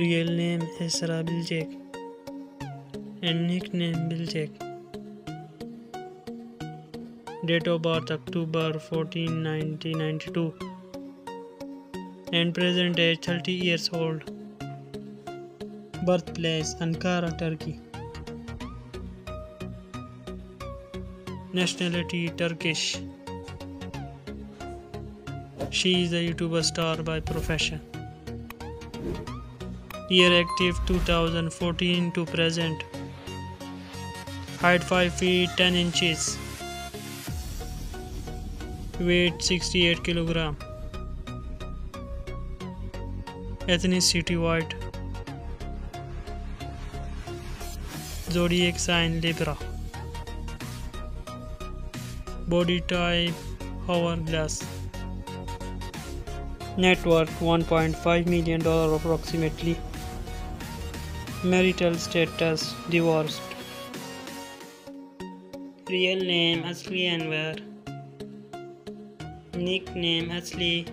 Real name Isra Biljak and nickname Biljak. Date of birth October 14, 1992 and present age 30 years old. Birthplace Ankara, Turkey. Nationality Turkish. She is a YouTuber star by profession. Year active 2014 to present. Height 5 feet 10 inches. Weight 68 kilogram. Ethnicity white. Zodiac sign Libra. Body type hourglass. Net worth 1.5 million dollar approximately. Marital status divorced. Real name Asli Enver. Nickname Asli.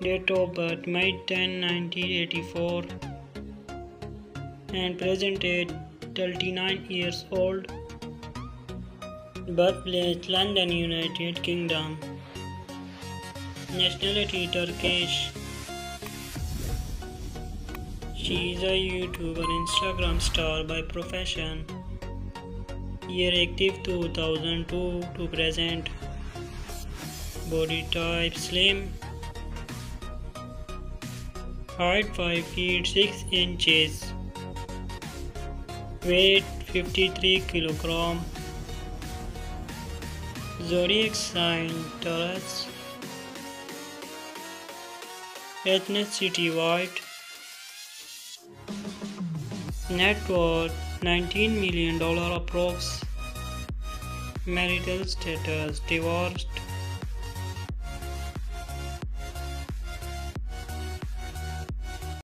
Date of birth May 10, 1984. And present age 39 years old. Birthplace London, United Kingdom. Nationality Turkish. She is a YouTuber Instagram star by profession. Year active 2002 to present. Body type slim. Height 5 feet 6 inches. Weight 53 kilogram. Zodiac sign Taurus. Ethnicity white. Net worth 19 million dollar approx. Marital status divorced.